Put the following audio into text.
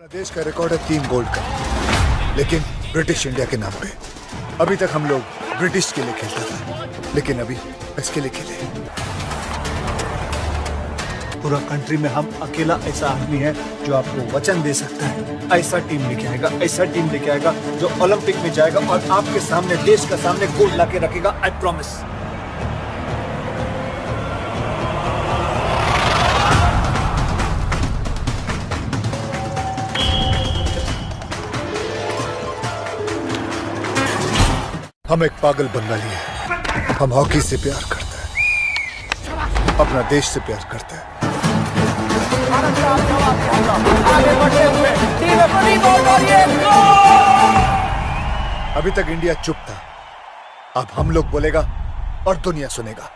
देश का रिकॉर्ड है तीन गोल्ड का। लेकिन ब्रिटिश इंडिया के नाम पे। अभी तक हम लोग ब्रिटिश के लिए खेलते थे। लेकिन अभी इसके लिए खेले पूरा कंट्री में हम अकेला ऐसा आदमी है जो आपको वचन दे सकता है। ऐसा टीम लेके आएगा, ऐसा टीम लेके आएगा जो ओलंपिक में जाएगा और आपके सामने, देश का सामने गोल्ड लाके रखेगा आई प्रॉमिस हम एक पागल बंगाली है। हम हॉकी से प्यार करते हैं। अपना देश से प्यार करते हैं। अभी तक इंडिया चुप था। अब हम लोग बोलेगा और दुनिया सुनेगा।